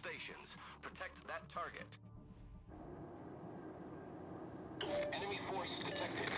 stations. Protect that target. Enemy force detected.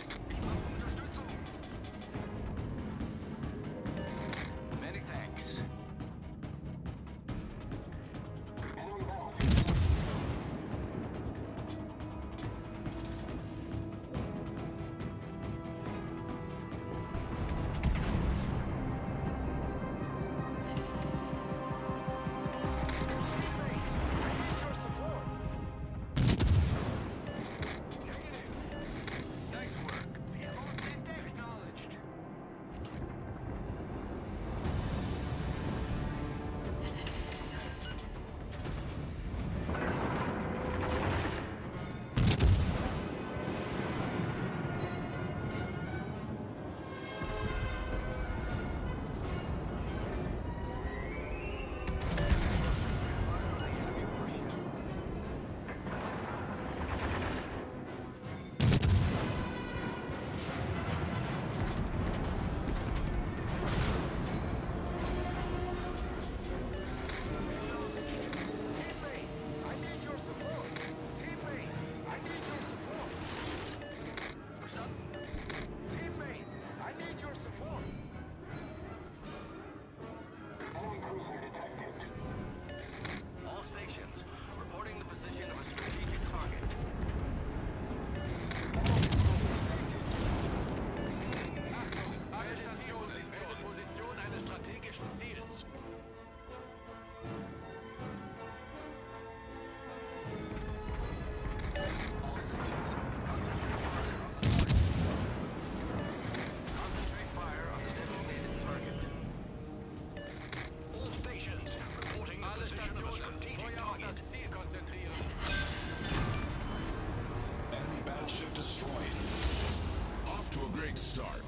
Alle Stationen, Feuer auf das Ziel konzentrieren. Enemy battleship destroyed. Off to a great start.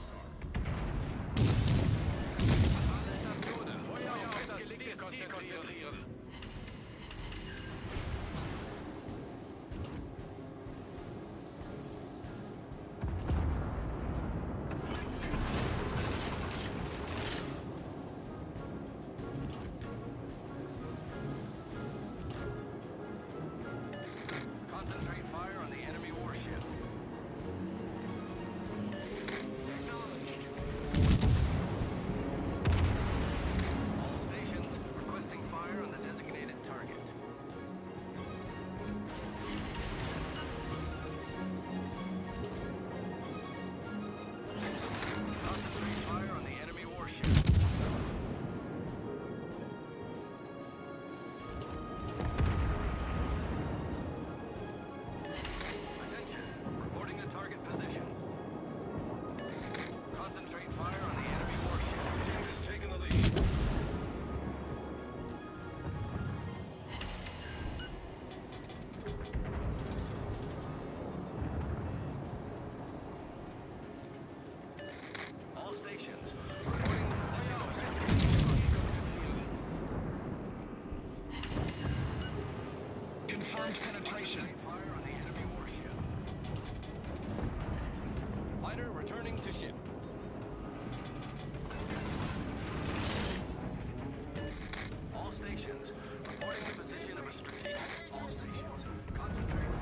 reporting the position of a strategic all stations. Concentrate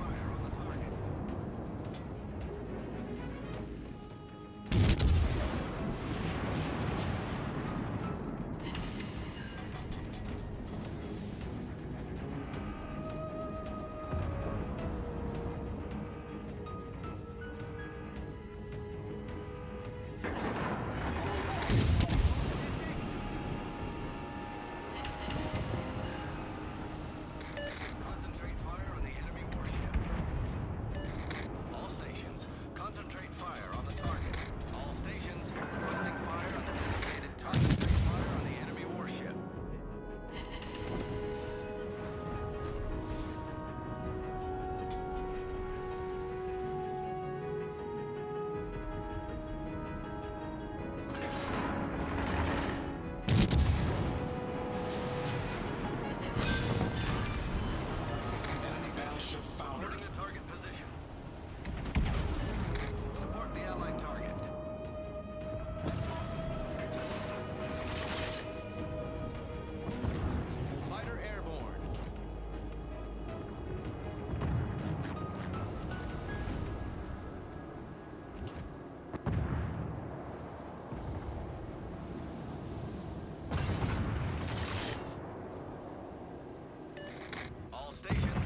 stations,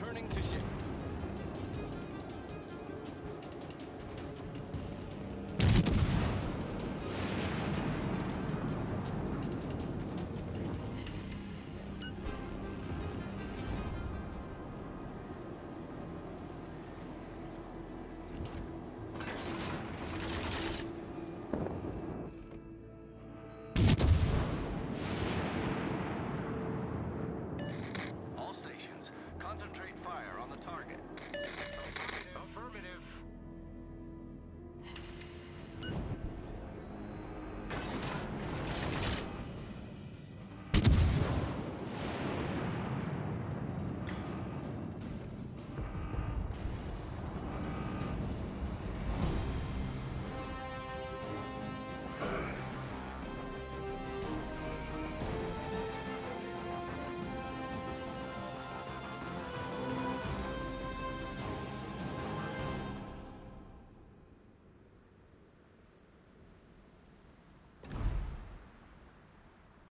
returning to ship.